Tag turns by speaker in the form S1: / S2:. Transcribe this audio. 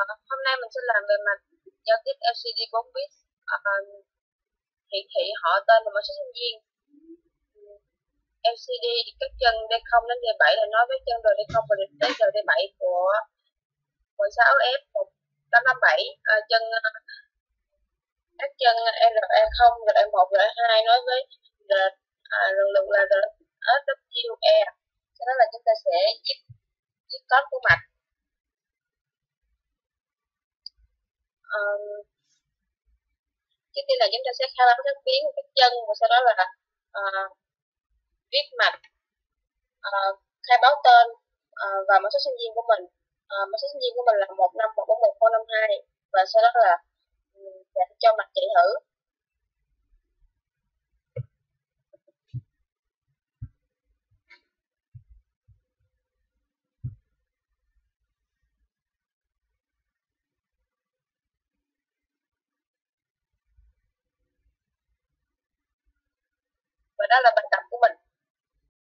S1: Ờ, hôm nay mình sẽ làm về mặt giao tiếp LCD 4 bit. Ờ, hiển thị họ tên và mã số sinh viên. LCD các chân D0 đến D7 là nói với chân D0 và đến RD7 của 16F 1857 à, chân à, các chân RE0, RE1, RE2 nói với R, à, lần lượt là RSWE sau đó là chúng ta sẽ viết viết code của mạch um, trước tiên là chúng ta sẽ khai báo các biến các chân và sau đó là uh, viết mạch uh, khai báo tên uh, và mã số sinh viên của mình. Uh, mã số sinh viên của mình là một năm một bốn một năm hai và sau đó là um, cho mặt chị thử. padahal 8